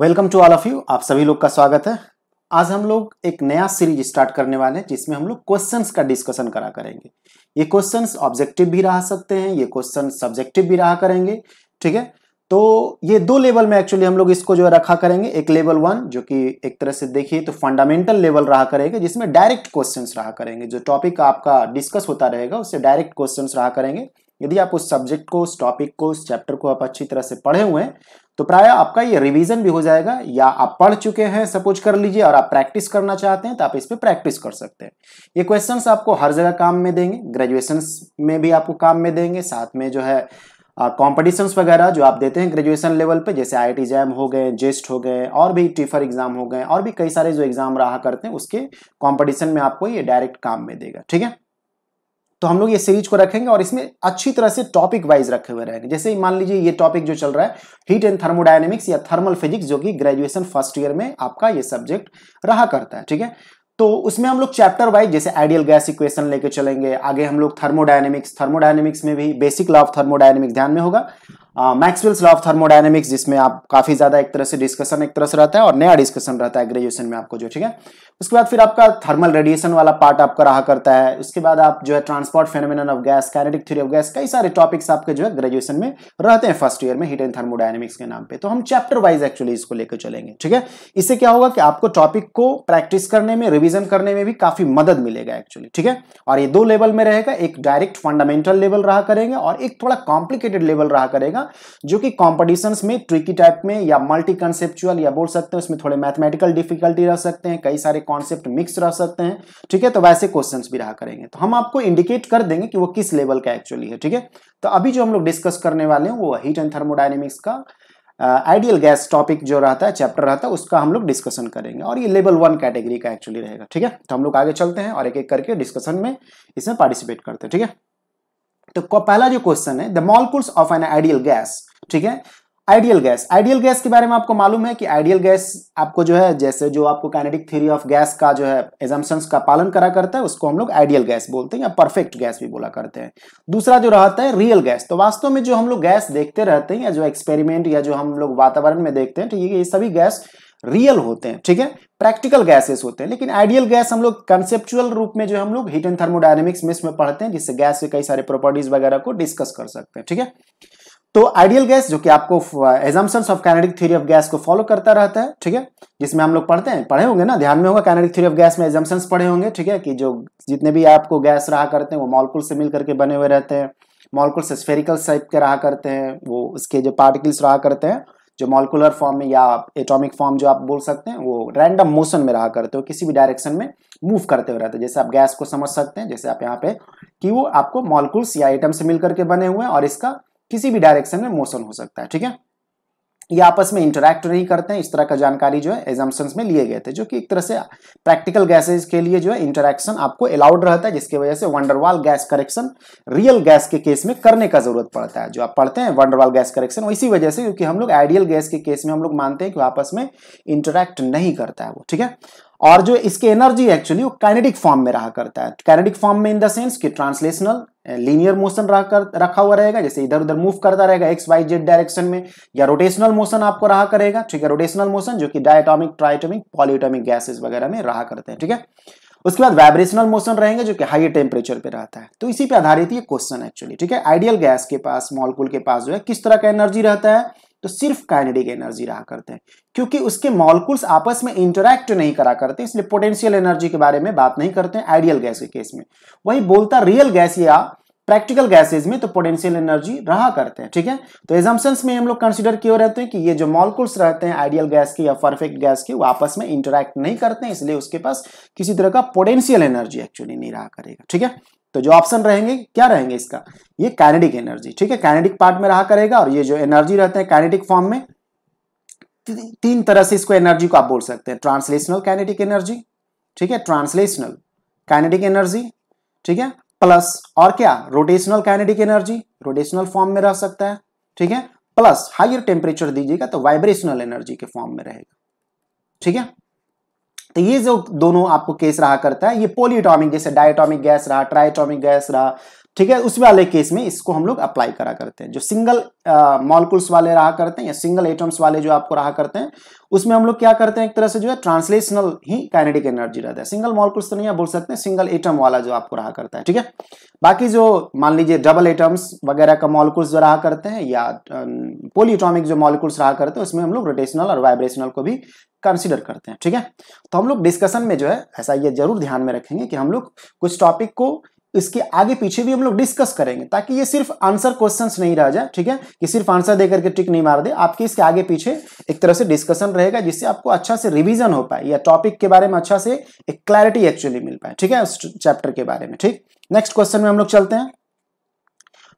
Welcome to all of you. आप सभी लोग का स्वागत है। आज हम लोग एक नया सीरीज़ स्टार्ट करने वाले हैं, जिसमें हम लोग क्वेश्चंस का डिस्कशन करा करेंगे। ये क्वेश्चंस ऑब्जेक्टिव भी रहा सकते हैं, ये क्वेश्चन सब्जेक्टिव भी रहा करेंगे, ठीक है? तो ये दो लेवल में एक्चुअली हम लोग इसको जो है रखा करेंगे। एक लेवल वन जो कि एक तरह से देखिए तो फंडामेंटल लेवल रहा करेंगे, जिसमें डायरेक्ट क्वेश्चन रहा करेंगे। जो टॉपिक आपका डिस्कस होता रहेगा, उससे डायरेक्ट क्वेश्चन रहा करेंगे। यदि आप उस सब्जेक्ट को, उस टॉपिक को, उस चैप्टर को आप अच्छी तरह से पढ़े हुए हैं तो प्राय आपका ये रिवीजन भी हो जाएगा, या आप पढ़ चुके हैं सपोज़ कर लीजिए, और आप प्रैक्टिस करना चाहते हैं तो आप इस पर प्रैक्टिस कर सकते हैं। ये क्वेश्चन आपको हर जगह काम में देंगे ग्रेजुएशन में भी आपको काम में देंगे, साथ में जो है कॉम्पिटिशन्स वगैरह जो आप देते हैं ग्रेजुएशन लेवल पे, जैसे आई टी जैम हो गए जेस्ट हो गए, और भी टीफर एग्ज़ाम हो गए, और भी कई सारे जो एग्ज़ाम रहा करते हैं, उसके कॉम्पिटिशन में आपको ये डायरेक्ट काम में देगा, ठीक है? तो हम लोग ये सीरीज़ को रखेंगे और इसमें अच्छी तरह से टॉपिक वाइज रखे हुए रहेंगे। जैसे मान लीजिए ये टॉपिक जो चल रहा है हीट एंड थर्मोडायनेमिक्स या थर्मल फिजिक्स जो कि ग्रेजुएशन फ़र्स्ट ईयर में आपका ये सब्जेक्ट रहा करता है, ठीक है? तो उसमें हम लोग चैप्टर वाइज जैसे आइडियल गैस इक्वेशन लेके चलेंगे, आगे हम लोग थर्मोडायनेमिक्स थर्मोडायनेमिक्स में भी बेसिक लॉ ऑफ़ थर्मोडायनेमिक्स ध्यान में होगा। मैक्सवेल्स लॉ ऑफ़ थर्मोडायनेमिक्स जिसमें आप काफ़ी ज़्यादा एक तरह से डिस्कशन एक तरह से रहता है और नया डिस्कशन रहता है ग्रेजुएशन में आपको जो, ठीक है? उसके बाद फिर आपका थर्मल रेडिएशन वाला पार्ट आपका रहा करता है। उसके बाद आप जो है transport phenomena of gas kinetic theory of gas कई सारे टॉपिक्स आपके जो है ग्रेजुएशन में रहते हैं फ़र्स्ट ईयर में हीट एंड थर्मोडायनेमिक्स के नाम पे। तो हम चैप्टर वाइज एक्चुअली इसको लेकर चलेंगे, ठीक है? इससे क्या होगा कि आपको टॉपिक को प्रैक्टिस करने में रिविजन करने में भी काफ़ी मदद मिलेगा एक्चुअली ठीक है? और ये दो लेवल में रहेगा, एक डायरेक्ट फंडामेंटल लेवल रहा करेंगे और एक थोड़ा कॉम्प्लिकेटेड लेवल रहा करेगा जो कि कॉम्पिटिशन में ट्रिकी टाइप में या मल्टी कंसेप्चुअल या बोल सकते हैं, उसमें थोड़े मैथमेटिकल डिफिकल्टी रह सकते हैं, कई सारे कॉन्सेप्ट मिक्स रह सकते हैं, ठीक है? तो वैसे क्वेश्चंस भी रहा करेंगे। तो हम आपको इंडिकेट कर देंगे कि वो किस लेवल का एक्चुअली है, ठीक है? तो अभी जो हम लोग डिस्कस करने वाले हैं, वो हीट एंड थर्मोडाइनमिक्स का आइडियल गैस टॉपिक जो रहता है चैप्टर रहता है, उसका हम लोग डिस्कशन करेंगे। और ये लेवल वन कैटेगरी का एक्चुअली रहेगा, ठीक है? तो हम लोग आगे चलते हैं और एक एक करके डिस्कशन में इसमें पार्टिसिपेट करते हैं, ठीक है? तो पहला जो क्वेश्चन है the molecules of an ideal gas ठीक है? आइडियल गैस आइडियल गैस के बारे में आपको मालूम है कि आइडियल गैस आपको जो है, जैसे जो आपको काइनेटिक थ्योरी ऑफ़ गैस का जो है एजम्पन्स का पालन करा करता है, उसको हम लोग आइडियल गैस बोलते हैं या परफेक्ट गैस भी बोला करते हैं। दूसरा जो रहता है रियल गैस तो वास्तव में जो हम लोग गैस देखते रहते हैं या जो एक्सपेरिमेंट या जो हम लोग वातावरण में देखते हैं ठीक है ये सभी गैस रियल होते हैं, ठीक है? प्रैक्टिकल गैसेस होते हैं, लेकिन आइडियल गैस हम लोग कंसेप्चुअल रूप में जो हम लोग हीट एंड थर्मोडायनेमिक्स में इसमें पढ़ते हैं, जिससे गैस के कई सारे प्रॉपर्टीज़ वगैरह को डिस्कस कर सकते हैं, ठीक है? तो आइडियल गैस जो कि आपको assumptions of kinetic theory of gas को फॉलो करता रहता है, ठीक है? जिसमें हम लोग पढ़ते हैं, पढ़े होंगे ना? ध्यान में होगा कैनेटिक थ्योरी ऑफ़ गैस में एजम्पन्स पढ़े होंगे, ठीक है? कि जो जितने भी आपको गैस रहा करते हैं, वो मॉलकुल से मिल करके बने हुए रहते हैं मॉलकुल से स्फेरिकल टाइप के रहा करते हैं, वो उसके जो पार्टिकल्स रहा करते हैं जो मॉलिकुलर फॉर्म में या एटॉमिक फॉर्म जो आप बोल सकते हैं, वो रैंडम मोशन में रहा करते हो, किसी भी डायरेक्शन में मूव करते हुए रहते हैं। जैसे आप गैस को समझ सकते हैं, जैसे आप यहाँ पे कि वो आपको मॉलिकुल्स या आइटम से मिलकर के बने हुए हैं और इसका किसी भी डायरेक्शन में मोशन हो सकता है, ठीक है? ये आपस में इंटरेक्ट नहीं करते हैं। इस तरह का जानकारी जो है एजम्पन्स में लिए गए थे, जो कि एक तरह से प्रैक्टिकल गैसेज के लिए जो है इंटरैक्शन आपको अलाउड रहता है, जिसकी वजह से van der Waals gas correction real gas के केस में करने का ज़रूरत पड़ता है। जो आप पढ़ते हैं वंडरवाल गैस करेक्शन इसी वजह से क्योंकि हम लोग आइडियल गैस के केस में हम लोग मानते हैं कि आपस में इंटरेक्ट नहीं करता है वो, ठीक है? और जो इसकी एनर्जी एक्चुअली वो काइनेटिक फॉर्म में रहा करता है। काइनेटिक फॉर्म में इन द सेंस कि ट्रांसलेशनल लीनियर मोशन रखा हुआ रहेगा, जैसे इधर उधर मूव करता रहेगा एक्स वाई जेड डायरेक्शन में, या रोटेशनल मोशन आपको रहा करेगा, ठीक है रोटेशनल मोशन जो कि डायटोमिक ट्राइटोमिक पॉलिटोमिक गैसेस वगैरह में रहा करते हैं, ठीक है? उसके बाद वाइब्रेशनल मोशन रहेंगे जो कि हाई टेम्परेचर पे रहता है। तो इसी पे आधारित ये क्वेश्चन एक्चुअली ठीक है? आइडियल गैस के पास मॉलकुल के पास जो है, किस तरह का एनर्जी रहता है? तो सिर्फ़ काइनेटिक एनर्जी रहा करते हैं। क्योंकि उसके मॉलिक्यूल्स आपस में इंटरैक्ट नहीं करा करते, इसलिए पोटेंशियल एनर्जी के बारे में बात नहीं करते आइडियल गैस के केस में। वही बोलता रियल गैस या प्रैक्टिकल गैसेज में तो पोटेंशियल एनर्जी रहा करते हैं, ठीक है? तो एजम्पन्स में हम लोग कंसिडर किए रहते हैं कि ये जो मॉलिक्यूल्स रहते हैं आइडियल गैस के या परफेक्ट गैस के, वो आपस में इंटरैक्ट नहीं करते हैं, इसलिए उसके पास किसी तरह का पोटेंशियल एनर्जी एक्चुअली नहीं रहा करेगा, ठीक है? तो जो ऑप्शन रहेंगे, क्या रहेंगे इसका? ये कैनेडिक एनर्जी ठीक है? कैनेडिक पार्ट में रहा करेगा और ये जो एनर्जी रहते हैं कैनेडिक फॉर्म में तीन तरह से इसको एनर्जी को आप बोल सकते हैं। ट्रांसलेशनल कैनेटिक एनर्जी ठीक है? ट्रांसलेशनल कैनेटिक एनर्जी ठीक है? प्लस और क्या? Rotational kinetic energy rotational form में रह सकता है, ठीक है? प्लस हाइयर टेम्परेचर दीजिएगा तो वाइब्रेशनल एनर्जी के फॉर्म में रहेगा, ठीक है? तो ये जो दोनों आपको केस रहा करता है, ये पोलियोटॉमिक जैसे डायटॉमिक गैस रहा ट्राइटॉमिक गैस रहा, ठीक है? उस वाले केस में इसको हम लोग अप्लाई करा करते हैं। जो सिंगल मॉलिकुल्स वाले रहा करते हैं या सिंगल एटम्स वाले जो आपको रहा करते हैं उसमें हम लोग क्या करते हैं? एक तरह से जो है ट्रांसलेशनल ही काइनेटिक एनर्जी रहता है। सिंगल मॉलिकुल्स तो नहीं बोल सकते सिंगल एटम वाला जो आपको रहा करता है, ठीक है? बाकी जो मान लीजिए डबल एटम्स वगैरह का मॉलिकुल्स जो रहा करते हैं या पोलियोटॉमिक जो मॉलिकुल्स रहा करते हैं, उसमें हम लोग रोटेशनल और वाइब्रेशनल को भी कंसिडर करते हैं, ठीक है? तो हम लोग डिस्कशन में जो है, ऐसा ये ज़रूर ध्यान में रखेंगे कि हम लोग कुछ टॉपिक को इसके आगे पीछे भी हम लोग डिस्कस करेंगे, ताकि ये सिर्फ़ आंसर क्वेश्चन नहीं रह जाए, ठीक है? कि सिर्फ़ आंसर देकर के टिक नहीं मार दे, आपके इसके आगे पीछे एक तरह से डिस्कशन रहेगा, जिससे आपको अच्छा से रिविजन हो पाए, या टॉपिक के बारे में अच्छा से एक क्लैरिटी एक्चुअली मिल पाए, ठीक है? उस चैप्टर के बारे में, ठीक? नेक्स्ट क्वेश्चन में हम लोग चलते हैं।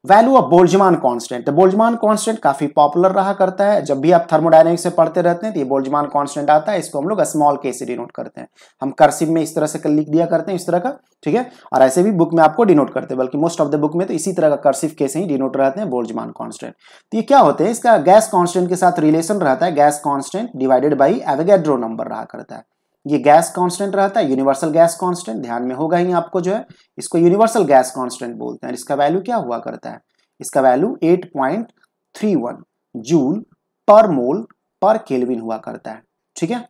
Value of Boltzmann constant. तो बोल्जमान कांस्टेंट काफ़ी पॉपुलर रहा करता है। जब भी आप थर्मोडायनेमिक्स से पढ़ते रहते हैं तो ये बोल्जमान कांस्टेंट आता है। इसको हम लोग स्मॉल के से डिनोट करते हैं। हम कर्सिव में इस तरह से लिख दिया करते हैं, इस तरह का, ठीक है? और ऐसे भी बुक में आपको डिनोट करते हैं, बल्कि मोस्ट ऑफ़ द बुक में तो इसी तरह का कर्सिव के से ही डिनोट रहते हैं बोल्जमान कॉन्स्टेंट तो ये क्या होते हैं? इसका गैस कॉन्स्टेंट के साथ रिलेशन रहता है। Gas constant divided by Avogadro number रहा करता है। ये गैस कांस्टेंट रहता है, यूनिवर्सल गैस कांस्टेंट, ध्यान में होगा ही आपको जो है, इसको यूनिवर्सल गैस कांस्टेंट बोलते हैं इसका वैल्यू क्या हुआ करता है? इसका वैल्यू 8.31 जूल पर मोल पर केल्विन हुआ करता है, ठीक है?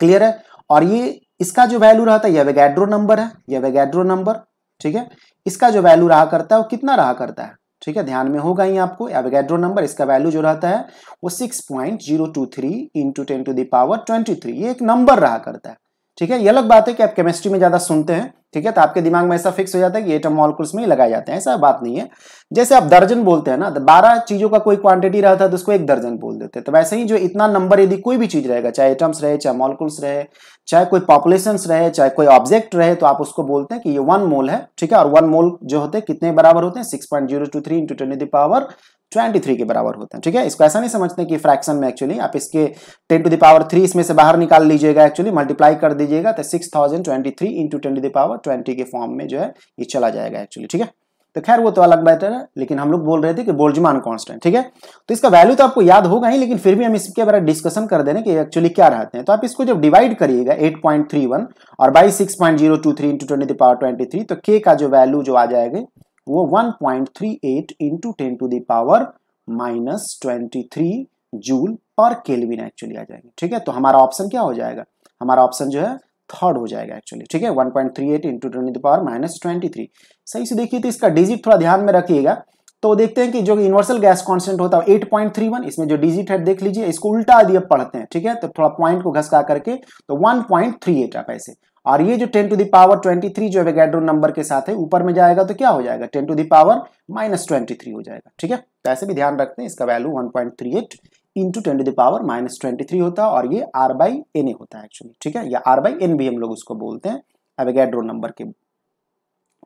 क्लियर है? और ये, इसका जो वैल्यू रहता है, यह वेगैड्रो नंबर है, यह वेगैड्रो नंबर, ठीक है? इसका जो वैल्यू रहा करता है, वो कितना रहा करता है? ठीक है, ध्यान में होगा ही आपको। एवगैड्रो नंबर इसका वैल्यू जो रहता है, वो six point zero two three into ten to the power twenty three ये एक नंबर रहा करता है। ठीक है? ये अलग बात है कि आप केमिस्ट्री में ज़्यादा सुनते हैं, ठीक है? तो आपके दिमाग में ऐसा फिक्स हो जाता है कि एटम मॉलिक्यूल्स में ही लगाए जाते हैं, ऐसा बात नहीं है। जैसे आप दर्जन बोलते हैं ना तो बारह चीज़ों का कोई क्वांटिटी रहता है तो उसको एक दर्जन बोल देते हैं। तो वैसे ही जो इतना नंबर यदि कोई भी चीज़ रहेगा, चाहे एटम्स रहे, चाहे मॉलिक्यूल्स रहे, चाहे कोई पॉपुलेशन रहे, चाहे कोई ऑब्जेक्ट रहे तो आप उसको बोलते हैं कि ये वन मोल है, ठीक है? और वन मोल जो होते हैं कितने बराबर होते हैं? Six point zero two three into ten power twenty three के बराबर होते हैं, ठीक है? इसको ऐसा नहीं समझते कि फ्रैक्शन में एक्चुअली आप इसके टेन टू दावर थ्री इसमें से बाहर निकाल लीजिएगा एक्चुअली मल्टीप्लाई कर दीजिएगा तो six thousand twenty three into ten to the power twenty के फॉर्म में जो है, ये चला जाएगा एक्चुअली ठीक है? तो खैर, वो तो अलग बेटर है, लेकिन हम लोग बोल रहे थे कि बोल्जमान कांस्टेंट ठीक है? तो इसका वैल्यू तो आपको याद होगा ही, लेकिन फिर भी हम इसके बारे में डिस्कशन कर दे रहे कि एक्चुअली क्या रहते हैं। तो आप इसको जब डिवाइड करिएगा 8.31 और by 6.023 point zero two three into twenty power twenty तो के का जो वैल्यू जो आ जाएगा वो 1.38 point three eight into ten to the power minus twenty joule पर केल्विन एक्चुअली आ जाएँगे। ठीक है? तो हमारा ऑप्शन क्या हो जाएगा? हमारा ऑप्शन जो है थर्ड हो जाएगा एक्चुअली ठीक है? 1.38 point three eight into twenty power minus twenty सही से देखिए तो इसका डिजिट थोड़ा ध्यान में रखिएगा। तो देखते हैं कि जो यूनिवर्सल गैस कांस्टेंट होता है 8.31 इसमें जो डिजिट है, देख लीजिए, इसको उल्टा दिए पढ़ते हैं। ठीक है? तो थोड़ा पॉइंट को घसका करके तो 1.38 आप ऐसे। और ये जो 10 टू दावर 23 जो वेगैड्रो नंबर के साथ है, ऊपर में जाएगा तो क्या हो जाएगा? 10 टू दावर माइनस ट्वेंटी हो जाएगा, ठीक है? तो ऐसे भी ध्यान रखते हैं, इसका value 1.38 point three eight into ten to the power minus twenty होता है और ये आर बाई एन ए होता है एक्चुअली ठीक है? या आर बाई एन भी हम लोग उसको बोलते हैं एवेगैड्रो नंबर के,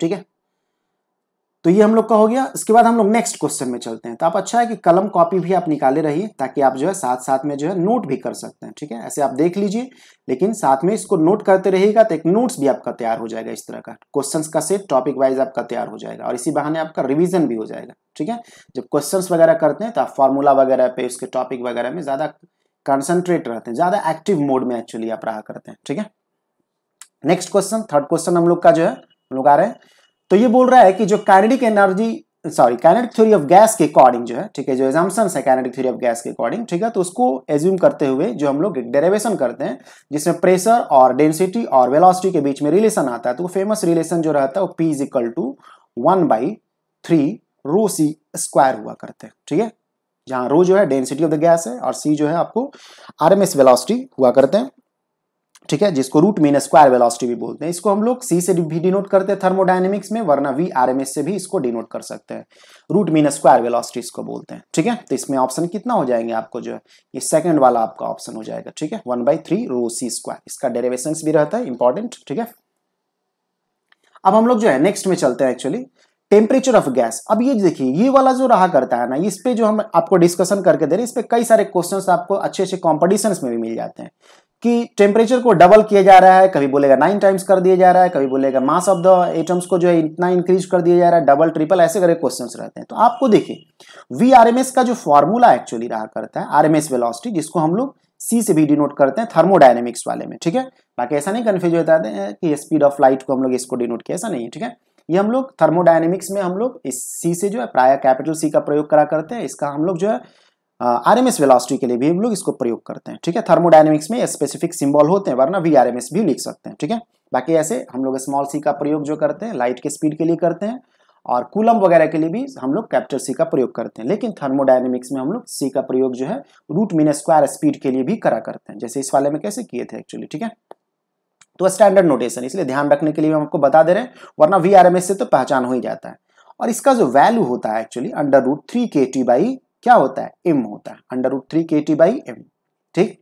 ठीक है? तो ये हम लोग का हो गया। इसके बाद हम लोग नेक्स्ट क्वेश्चन में चलते हैं। तो आप अच्छा है कि कलम कॉपी भी आप निकाले रहिए, ताकि आप जो है साथ साथ में जो है नोट भी कर सकते हैं, ठीक है? ऐसे आप देख लीजिए, लेकिन साथ में इसको नोट करते रहिएगा तो एक नोट्स भी आपका तैयार हो जाएगा इस तरह का। क्वेश्चन का सेट टॉपिक वाइज आपका तैयार हो जाएगा। और इसी बहाने आपका रिविजन भी हो जाएगा, ठीक है? जब क्वेश्चन वगैरह करते हैं तो आप फॉर्मूला वगैरह पे उसके टॉपिक वगैरह में ज़्यादा कंसंट्रेट रहते हैं, ज़्यादा एक्टिव मोड में एक्चुअली आप रहा करते हैं, ठीक है? नेक्स्ट क्वेश्चन थर्ड क्वेश्चन हम लोग का जो है, हम लोग आ रहे हैं। तो ये बोल रहा है कि जो kinetic energy sorry kinetic theory of gas के अकॉर्डिंग जो है, ठीक है, जो एजम्पन है काइनेटिक थ्योरी ऑफ़ गैस के अकॉर्डिंग ठीक है तो उसको एज्यूम करते हुए जो हम लोग डेरिवेशन करते हैं, जिसमें प्रेशर और डेंसिटी और वेलोसिटी के बीच में रिलेशन आता है तो वो फ़ेमस रिलेशन जो रहता है, वो P is equal to one by three rho C square हुआ करते हैं, ठीक है? जहाँ रो जो है डेंसिटी ऑफ़ द गैस है और सी जो है आपको आर एम एस वेलोसिटी हुआ करते हैं। ठीक है, जिसको रूट मीन स्क्वायर वेलोसिटी भी बोलते हैं। इसको हम लोग सी से भी डिनोट करते हैं थर्मोडायनेमिक्स में, वरना वी आर से भी इसको डिनोट कर सकते हैं। रूट मीन स्क्वायर वेलोसिटी इसको बोलते हैं, ठीक है? तो इसमें ऑप्शन कितना हो जाएँगे आपको जो है ये सेकंड वाला आपका ऑप्शन हो जाएगा, ठीक है? One by three rho C square इसका डेरेवेशन भी रहता है इंपॉर्टेंट ठीक है? अब हम लोग जो है नेक्स्ट में चलते हैं एक्चुअली टेम्परेचर ऑफ़ गैस अब ये देखिए, ये वाला जो रहा करता है ना, इस पे जो हम आपको डिस्कशन करके दे रहे हैं, इस पे कई सारे क्वेश्चंस आपको अच्छे अच्छे कॉम्पिटिशन में भी मिल जाते हैं। कि टेम्परेचर को डबल किया जा रहा है, कभी बोलेगा नाइन टाइम्स कर दिया जा रहा है, कभी बोलेगा मास ऑफ़ द एटम्स को जो है इतना इंक्रीज कर दिया जा रहा है डबल ट्रिपल ऐसे करके क्वेश्चन रहते हैं। तो आपको देखिए वी आर एम एस का जो फॉर्मूला एक्चुअली रहा करता है आर एम एस वेलोसिटी जिसको हम लोग सी से भी डिनोट करते हैं थर्मोडायनेमिक्स वाले में, ठीक है? बाकी ऐसा नहीं कन्फ्यूज़ होता है कि स्पीड ऑफ़ लाइट को हम लोग इसको डिनोट किया, ऐसा नहीं है, ठीक है? ये हम लोग थर्मोडायनेमिक्स में हम लोग इस सी से जो है प्राय कैपिटल सी का प्रयोग करा करते हैं, इसका हम लोग जो है आर एम के लिए भी हम लोग इसको प्रयोग करते हैं, ठीक है? थर्मोडायनेमिक्स में स्पेसिफिक सिंबल होते हैं, वरना वी आर एम भी लिख सकते हैं, ठीक है? बाकी ऐसे हम लोग स्मॉल सी का प्रयोग जो करते हैं लाइट के स्पीड के लिए करते हैं, और कूलम वगैरह के लिए भी हम लोग कैपिटल सी का प्रयोग करते हैं। लेकिन थर्मोडायनेमिक्स में हम लोग सी का प्रयोग जो है रूट मीन स्क्वायर स्पीड के लिए भी करा करते हैं, जैसे इस वाले में कैसे किए थे एक्चुअली ठीक है? तो स्टैंडर्ड नोटेशन इसलिए ध्यान रखने के लिए हम आपको बता दे रहे हैं, वरना वी आर एम एस से तो पहचान हो ही जाता है। और इसका जो वैल्यू होता है actually under root three K T by क्या होता है? एम होता है under root three K T by M ठीक?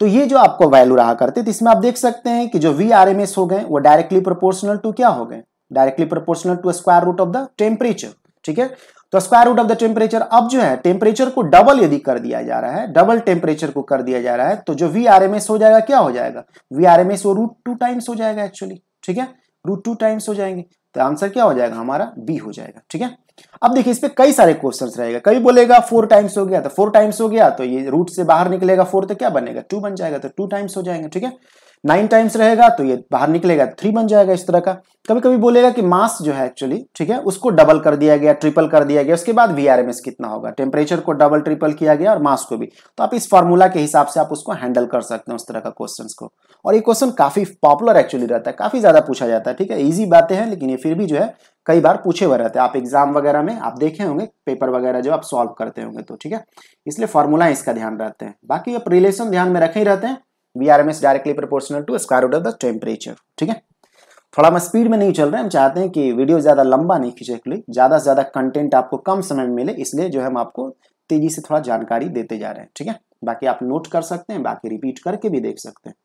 तो ये जो आपको वैल्यू रहा करते तो इसमें आप देख सकते हैं कि जो वी आर एम एस हो गए, वो डायरेक्टली प्रोपोर्शनल टू क्या हो गए? Directly proportional to square root of the temperature ठीक है? तो square root of the temperature अब जो है टेम्परेचर को डबल यदि कर दिया जा रहा है डबल टेम्परेचर को कर दिया जा रहा है तो जो वी आर एम एस हो जाएगा, क्या हो जाएगा? वी आर एम एस वो रूट टू टाइम्स हो जाएगा एक्चुअली ठीक है? रूट टू टाइम्स हो जाएँगे तो आंसर क्या हो जाएगा? हमारा बी हो जाएगा, ठीक है? अब देखिए, इस पर कई सारे क्वेश्चन रहेगा। कभी बोलेगा फोर टाइम्स हो गया तो फोर टाइम्स हो गया तो ये रूट से बाहर निकलेगा फोर तो क्या बनेगा? टू बन जाएगा तो टू टाइम्स हो जाएँगे, ठीक है? नाइन टाइम्स रहेगा तो ये बाहर निकलेगा थ्री बन जाएगा इस तरह का। कभी कभी बोलेगा कि मास जो है एक्चुअली ठीक है, उसको डबल कर दिया गया ट्रिपल कर दिया गया, उसके बाद वीआरएमएस कितना होगा? टेम्परेचर को डबल ट्रिपल किया गया और मास को भी। तो आप इस फॉर्मूला के हिसाब से आप उसको हैंडल कर सकते हैं उस तरह का क्वेश्चन को। और ये क्वेश्चन काफ़ी पॉपुलर एक्चुअली रहता है, काफ़ी ज़्यादा पूछा जाता है, ठीक है? ईजी बातें हैं, लेकिन ये फिर भी जो है, कई बार पूछे हुए रहते हैं। आप एग्ज़ाम वगैरह में, आप देखे होंगे पेपर वगैरह जो आप सॉल्व करते होंगे तो ठीक है? इसलिए फॉर्मूला इसका ध्यान रहते हैं। बाकी आप रिलेशन ध्यान में रखे ही रहते हैं। V R M S directly proportional to square root of the temperature ठीक है? थोड़ा हम स्पीड में नहीं चल रहे, हम चाहते हैं कि वीडियो ज़्यादा लंबा नहीं खींचे लिए ज़्यादा से ज़्यादा कंटेंट आपको कम समय में मिले, इसलिए जो है हम आपको तेज़ी से थोड़ा जानकारी देते जा रहे हैं, ठीक है? बाकी आप नोट कर सकते हैं, बाकी रिपीट करके भी देख सकते हैं।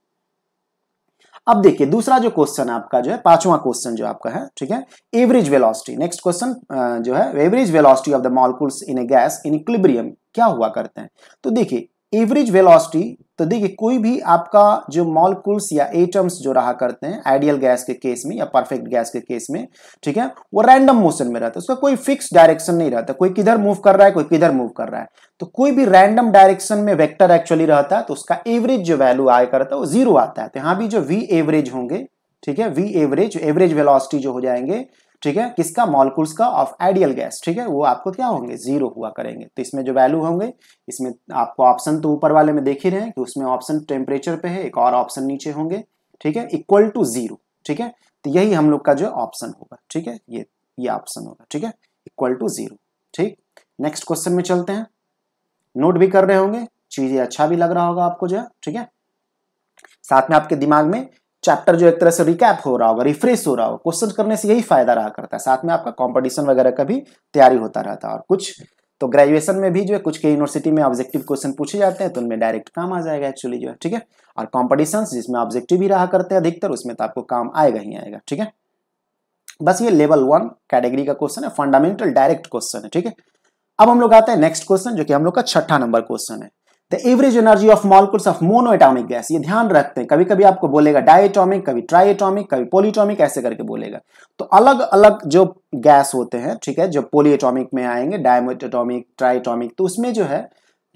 अब देखिए, दूसरा जो क्वेश्चन आपका जो है, पांचवा क्वेश्चन जो आपका है, ठीक है? एवरेज वेलोसिटी नेक्स्ट क्वेश्चन जो है average velocity of the molecules in a gas in equilibrium क्या हुआ करते हैं? तो देखिए एवरेज वेलोसिटी तो देखिए, कोई भी आपका जो मॉलिक्यूल्स या एटम्स जो रहा करते हैं आइडियल गैस के केस में या परफेक्ट गैस के केस में, ठीक है, वो रैंडम मोशन में रहता है। उसका कोई फिक्स डायरेक्शन नहीं रहता। कोई किधर मूव कर रहा है, कोई किधर मूव कर रहा है। तो कोई भी रैंडम डायरेक्शन में वेक्टर एक्चुअली रहता है तो उसका एवरेज जो वैल्यू आया करता है, वो ज़ीरो आता है। तो यहाँ भी जो वी एवरेज होंगे, ठीक है वी एवरेज एवरेज वेलोसिटी जो हो जाएँगे ठीक है? किसका? मॉलिक्यूल्स का ऑफ़ आइडियल गैस ठीक है? वो आपको क्या होंगे? ज़ीरो हुआ करेंगे। तो इसमें जो वैल्यू होंगे, इसमें आपको ऑप्शन तो ऊपर वाले में देख ही रहे हैं कि उसमें ऑप्शन टेम्परेचर पे है, एक और ऑप्शन नीचे होंगे, ठीक है? इक्वल टू ज़ीरो ठीक है? तो यही हम लोग का जो ऑप्शन होगा, ठीक है? ये ये ऑप्शन होगा, ठीक है? इक्वल टू ज़ीरो ठीक? नेक्स्ट क्वेश्चन में चलते हैं। नोट भी कर रहे होंगे, चीज़ें अच्छा भी लग रहा होगा आपको, जो है, ठीक है? साथ में आपके दिमाग में चैप्टर जो एक तरह से रिकैप हो रहा होगा रिफ्रेश हो रहा होगा क्वेश्चन करने से यही फ़ायदा रहा करता है। साथ में आपका कंपटीशन वगैरह का भी तैयारी होता रहता है और कुछ तो ग्रेजुएशन में भी जो है कुछ के यूनिवर्सिटी में ऑब्जेक्टिव क्वेश्चन पूछे जाते हैं तो उनमें डायरेक्ट काम आ जाएगा एक्चुअली जो है, ठीक है? और कॉम्पिटिशन जिसमें ऑब्जेक्टिव भी रहा करते हैं अधिकतर, उसमें तो आपको काम आएगा ही आएगा, ठीक है? बस ये लेवल वन कैटेगरी का क्वेश्चन है फंडामेंटल डायरेक्ट क्वेश्चन है, ठीक है? अब हम लोग आते हैं नेक्स्ट क्वेश्चन जो कि हम लोग का छठा नंबर क्वेश्चन है। The average energy of molecules of monoatomic gas ये ध्यान रखते हैं। कभी कभी आपको बोलेगा डायटोमिक कभी ट्राइएटॉमिक कभी पोलीटॉमिक ऐसे करके बोलेगा। तो अलग अलग जो गैस होते हैं, ठीक है, जो पोलीएटॉमिक में आएँगे डायमोटोमिक ट्राइटॉमिक तो उसमें जो है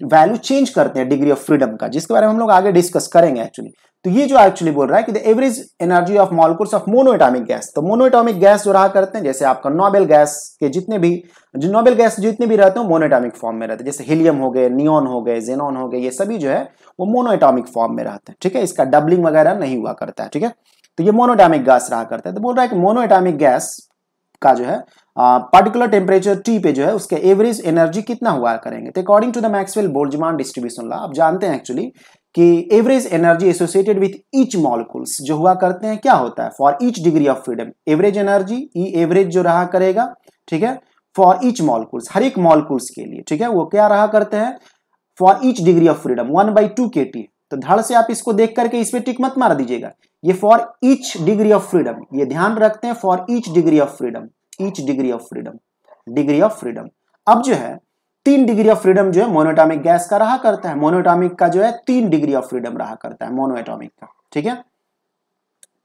वैल्यू चेंज करते हैं डिग्री ऑफ़ फ्रीडम का, जिसके बारे में हम लोग आगे डिस्कस करेंगे एक्चुअली तो ये जो एक्चुअली बोल रहा है कि the average energy of molecules of monoatomic gas तो मोनोएटॉमिक गैस जो रहा करते हैं, जैसे आपका नोबेल गैस के जितने भी जो नोबेल गैस जितने भी रहते हैं मोनोएटॉमिक फॉर्म में रहते हैं। जैसे हीलियम हो गए नियोन हो गए जेनॉन हो गए, ये सभी जो है, वो मोनोएटॉमिक फॉर्म में रहते हैं। ठीक है? इसका डबलिंग वगैरह नहीं हुआ करता है, ठीक है? तो ये मोनोटामिक गैस रहा करता है। तो बोल रहा है कि मोनोएटॉमिक गैस का जो है पर्टिकुलर टेम्परेचर टी पे जो है, उसके एवरेज एनर्जी कितना हुआ करेंगे। तो according to the Maxwell Boltzmann distribution law आप जानते हैं एक्चुअली कि average energy associated with each molecules जो हुआ करते हैं, क्या होता है? For each degree of freedom average energy E average जो रहा करेगा, ठीक है? फॉर ईच मॉलिक्यूल्स हर एक मॉलिक्यूल्स के लिए, ठीक है? वो क्या रहा करते हैं? For each degree of freedom one by two K T तो धड़ से आप इसको देख करके इस पर टिक मत मार दीजिएगा। ये for each degree of freedom ये ध्यान रखते हैं for each degree of freedom each degree of freedom degree of freedom अब जो है, तीन डिग्री ऑफ़ फ्रीडम जो है मोनोटॉमिक गैस का रहा करता है। मोनोटॉमिक का जो है, तीन डिग्री ऑफ़ फ्रीडम रहा करता है मोनोएटॉमिक का। ठीक है?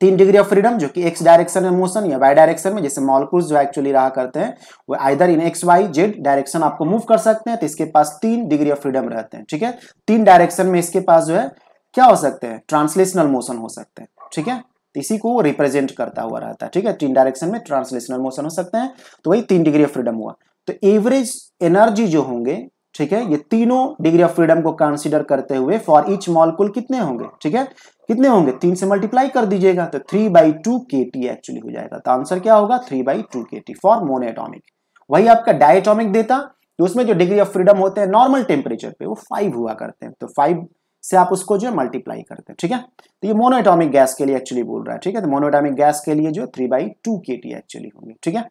तीन डिग्री ऑफ़ फ्रीडम जो कि एक्स डायरेक्शन में मोशन या वाई डायरेक्शन में, जैसे मॉलिक्यूल्स जो एक्चुअली रहा करते हैं, वो either in X Y Z direction आपको मूव कर सकते हैं तो इसके पास तीन डिग्री ऑफ़ फ्रीडम रहते हैं। ठीक है? तीन डायरेक्शन में इसके पास जो है, क्या हो सकते हैं? ट्रांसलेशनल मोशन हो सकते हैं। ठीक है? इसी को रिप्रेजेंट करता हुआ रहता है, ठीक है? तीन डायरेक्शन में ट्रांसलेशनल मोशन हो सकते हैं तो वही तीन डिग्री ऑफ़ फ्रीडम हुआ। तो एवरेज एनर्जी जो होंगे, ठीक है, ये तीनों डिग्री ऑफ़ फ्रीडम को कंसीडर करते हुए फॉर ईच मॉलकुल कितने होंगे, ठीक है? कितने होंगे? तीन से मल्टीप्लाई कर दीजिएगा तो three by two K T actually हो जाएगा। तो आंसर क्या होगा? Three by two K T for monoatomic वही आपका डायटोमिक देता तो उसमें जो डिग्री ऑफ़ फ्रीडम होते हैं नॉर्मल टेम्परेचर पे, वो फाइव हुआ करते हैं। तो फाइव से आप उसको जो है मल्टीप्लाई करते हैं, ठीक है? तो ये मोनोएटॉमिक गैस के लिए एक्चुअली बोल रहा है, ठीक है? तो मोनोएटॉमिक गैस के लिए जो three by two K T actually होंगे, ठीक है?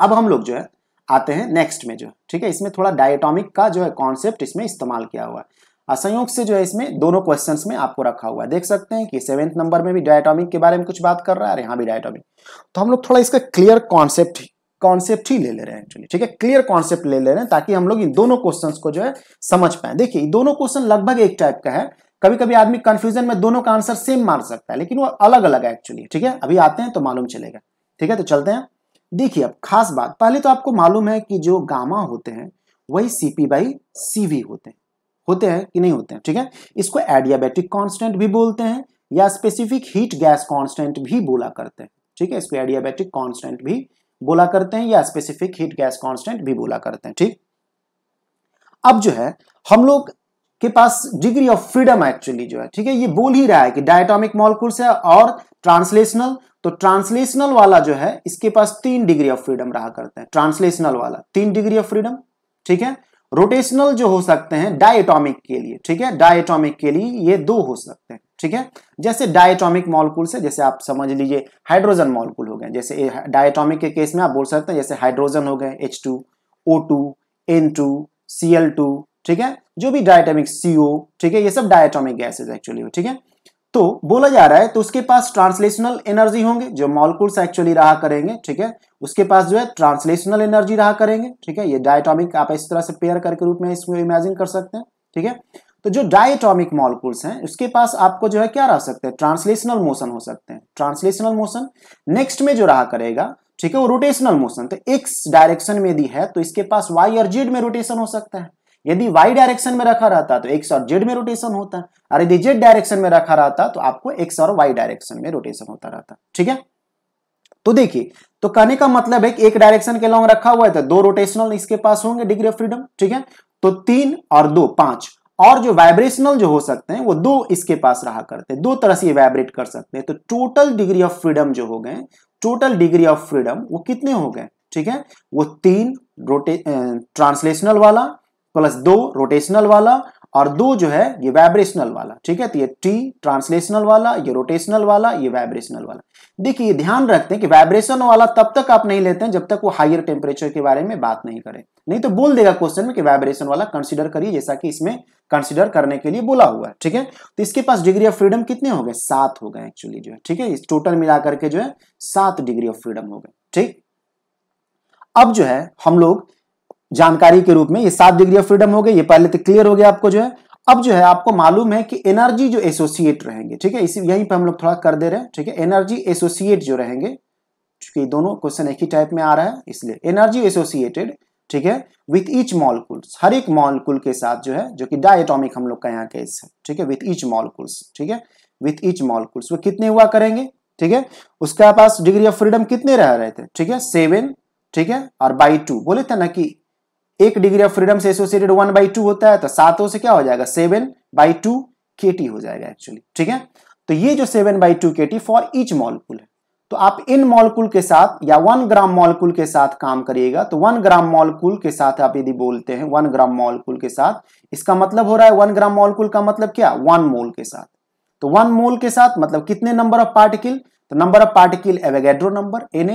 अब हम लोग जो है आते हैं नेक्स्ट में जो, ठीक है? इसमें थोड़ा डायटोमिक का जो है कॉन्सेप्ट इसमें इस्तेमाल किया हुआ है। असंयोग से जो है इसमें दोनों क्वेश्चंस में आपको रखा हुआ है। देख सकते हैं कि सेवेंथ नंबर में भी डायटोमिक के बारे में कुछ बात कर रहा है और यहाँ भी डायटोमिक तो हम लोग थोड़ा इसका क्लियर कॉन्सेप्ट कॉन्सेप्ट ही ले ले रहे हैं एक्चुअली ठीक है? क्लियर कॉन्सेप्ट ले ले रहे हैं ताकि हम लोग इन दोनों क्वेश्चंस को जो है समझ पाए। देखिए दोनों क्वेश्चन लगभग एक टाइप का है। कभी कभी आदमी कंफ्यूजन में दोनों का आंसर सेम मार सकता है, लेकिन वो अलग अलग है एक्चुअली ठीक है? अभी आते हैं तो मालूम चलेगा, ठीक है? तो चलते हैं। देखिए अब, खास बात, पहले तो आपको मालूम है कि जो गामा होते हैं, वही सीपी बाई सीवी होते हैं। होते हैं कि नहीं होते हैं, ठीक है? इसको एडियाबेटिक कांस्टेंट भी बोलते हैं या स्पेसिफिक हीट गैस कांस्टेंट भी बोला करते हैं, ठीक है? इसको एडियाबेटिक कांस्टेंट भी बोला करते हैं या स्पेसिफिक हीट गैस कांस्टेंट भी बोला करते हैं, ठीक? अब जो है, हम लोग के पास डिग्री ऑफ़ फ्रीडम एक्चुअली जो है, ठीक है, ये बोल ही रहा है कि डायटोमिक मॉलिक्यूल्स है और ट्रांसलेशनल तो ट्रांसलेशनल वाला जो है, इसके पास तीन डिग्री ऑफ़ फ्रीडम रहा करते हैं ट्रांसलेशनल वाला, तीन डिग्री ऑफ़ फ्रीडम ठीक है? रोटेशनल जो हो सकते हैं डायटोमिक के लिए, ठीक है? डायटोमिक के लिए ये दो हो सकते हैं। ठीक है? जैसे डायटोमिक मॉलिक्यूल से जैसे आप समझ लीजिए हाइड्रोजन मॉलिक्यूल हो गए, जैसे डायटोमिक के केस में आप बोल सकते हैं, जैसे हाइड्रोजन हो गए H two O two N two C L two ठीक है? जो भी डायटोमिक सीओ ठीक है? ये सब डायटोमिक गैसेज एक्चुअली ठीक है? तो बोला जा रहा है तो उसके पास ट्रांसलेशनल एनर्जी होंगे, जो मॉलिक्यूल्स एक्चुअली रहा करेंगे, ठीक है? उसके पास जो है ट्रांसलेशनल एनर्जी रहा करेंगे, ठीक है? ये डायटोमिक आप इस तरह से पेयर करके रूप में इसमें इमेजिन कर सकते हैं, ठीक है? तो जो डायटोमिक मॉलिक्यूल्स हैं, उसके पास आपको जो है क्या रह सकते हैं? ट्रांसलेशनल मोशन हो सकते हैं। ट्रांसलेशनल मोशन नेक्स्ट में जो रहा करेगा, ठीक है, वो रोटेशनल मोशन तो एक्स डायरेक्शन में यदि है तो इसके पास वाई और जेड में रोटेशन हो सकता है। यदि वाई डायरेक्शन में रखा रहता तो एक्स और जेड में रोटेशन होता है। और यदि जेड डायरेक्शन में रखा रहता तो आपको एक्स और वाई डायरेक्शन में रोटेशन होता रहता, ठीक है? तो देखिए तो कहने का मतलब है कि एक डायरेक्शन के लॉन्ग रखा हुआ है तो दो रोटेशनल इसके पास होंगे डिग्री ऑफ़ फ्रीडम ठीक है? तो तीन और दो, पाँच। और जो वाइब्रेशनल जो हो सकते हैं, वो दो इसके पास रहा करते हैं, दो तरह से ये वाइब्रेट कर सकते हैं। तो टोटल डिग्री ऑफ़ फ्रीडम जो हो गए टोटल डिग्री ऑफ़ फ्रीडम वो कितने हो गए, ठीक है? वो तीन रोटे ट्रांसलेशनल वाला प्लस दो रोटेशनल वाला और दो जो है, ये वाइब्रेशनल वाला, ठीक है? तो ये टी ट्रांसलेशनल वाला, ये रोटेशनल वाला, ये वाइब्रेशनल वाला। देखिए ध्यान रखते हैं कि वाइब्रेशन वाला तब तक आप नहीं लेते हैं जब तक वो हायर टेम्परेचर के बारे में बात नहीं करे। नहीं तो बोल देगा क्वेश्चन में कि वाइब्रेशन वाला कंसिडर करिए, जैसा कि इसमें कंसिडर करने के लिए बोला हुआ है, ठीक है? तो इसके पास डिग्री ऑफ़ फ्रीडम कितने हो गए? सात हो गए एक्चुअली जो है, ठीक है? टोटल मिलाकर के जो है, सात डिग्री ऑफ़ फ्रीडम हो गए, ठीक? अब जो है, हम लोग जानकारी के रूप में ये सात डिग्री ऑफ़ फ्रीडम हो गए ये पहले तो क्लियर हो गया आपको जो है। अब जो है आपको मालूम है कि एनर्जी जो एसोसिएट रहेंगे, ठीक है? इसी, यहीं पे हम लोग थोड़ा कर दे रहे हैं, ठीक है? एनर्जी एसोसिएट जो रहेंगे क्योंकि दोनों क्वेश्चन एक ही टाइप में आ रहा है, इसलिए एनर्जी एसोसिएटेड ठीक है? विथ ईच मॉलिक्यूल्स हर एक मॉलिक्यूल के साथ जो है, जो कि डायटोमिक हम लोग का यहाँ केस है, ठीक है? विथ ईच मॉलिक्यूल्स ठीक है? विथ ईच मॉलिक्यूल्स वो कितने हुआ करेंगे, ठीक है? उसके पास डिग्री ऑफ़ फ्रीडम कितने रह रहे थे, ठीक है? सेवन ठीक है? और बाई टू बोले थे ना कि एक डिग्री ऑफ़ फ्रीडम से एसोसिएटेड वन बाई टू होता है तो सातों से क्या हो जाएगा? Seven by two K T हो जाएगा एक्चुअली ठीक है? तो ये जो seven by two K T for each molecule है। तो आप इन मॉलिक्यूल के साथ या वन ग्राम मॉलिक्यूल के साथ काम करिएगा तो वन ग्राम मॉलिक्यूल के साथ आप यदि बोलते हैं वन ग्राम मॉलिक्यूल के साथ, इसका मतलब हो रहा है वन ग्राम मॉलिक्यूल का मतलब क्या? वन मोल के साथ। तो वन मोल के साथ मतलब कितने नंबर ऑफ़ पार्टिकल तो number of particle Avogadro number N